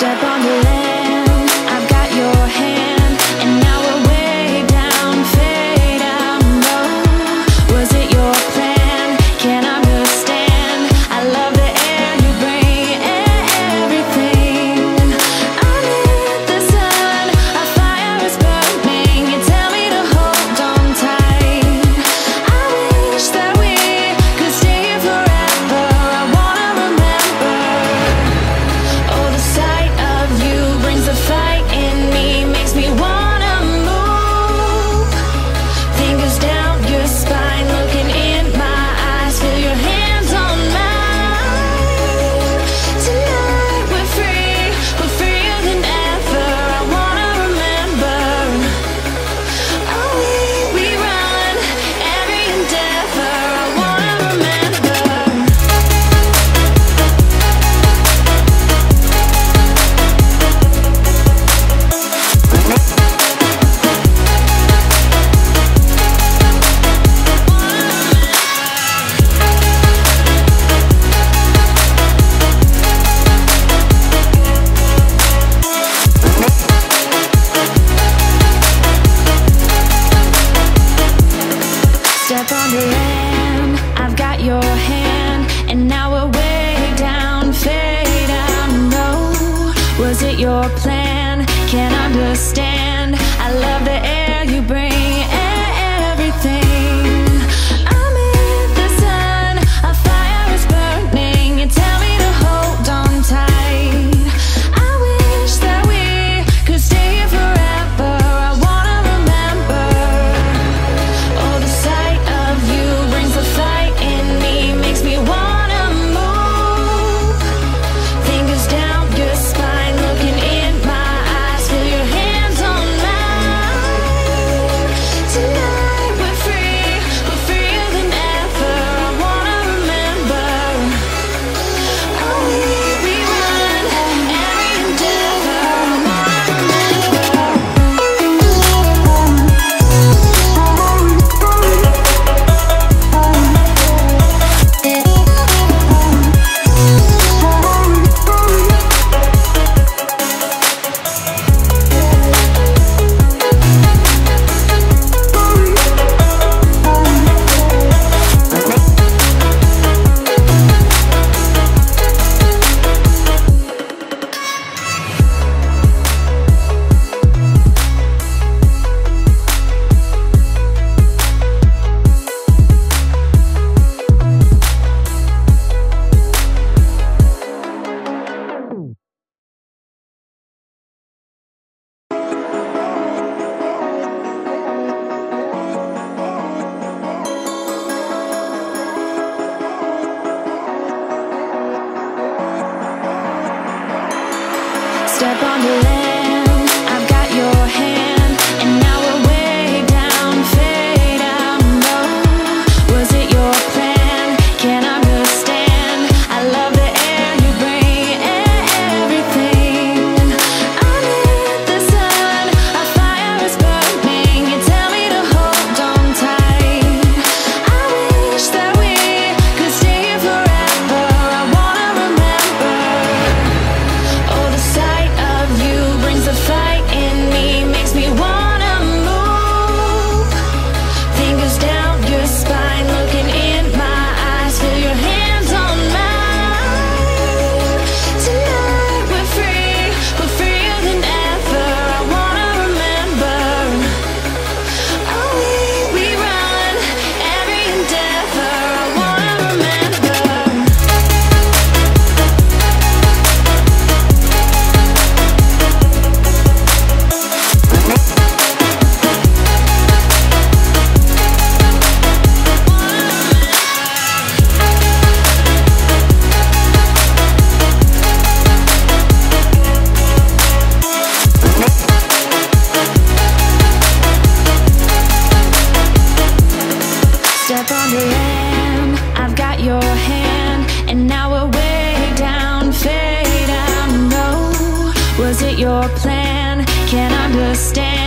step on the land Can I step on the land understand